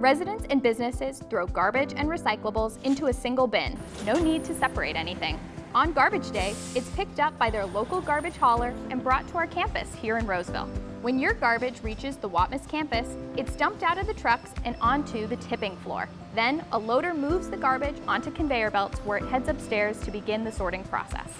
Residents and businesses throw garbage and recyclables into a single bin. No need to separate anything. On garbage day, it's picked up by their local garbage hauler and brought to our campus here in Roseville. When your garbage reaches the WATMUS campus, it's dumped out of the trucks and onto the tipping floor. Then, a loader moves the garbage onto conveyor belts where it heads upstairs to begin the sorting process.